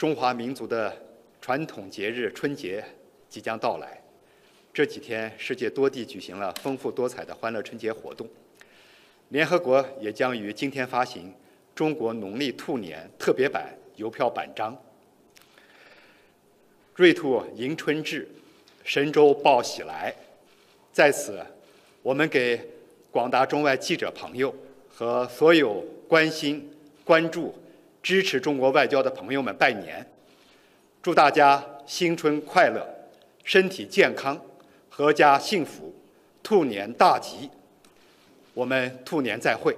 中华民族的传统节日春节即将到来，这几天世界多地举行了丰富多彩的欢乐春节活动。联合国也将于今天发行中国农历兔年特别版邮票版章。瑞兔迎春至，神州报喜来。在此，我们给广大中外记者朋友和所有关心、关注。支持中国外交的朋友们拜年，祝大家新春快乐，身体健康，阖家幸福，兔年大吉。我们兔年再会。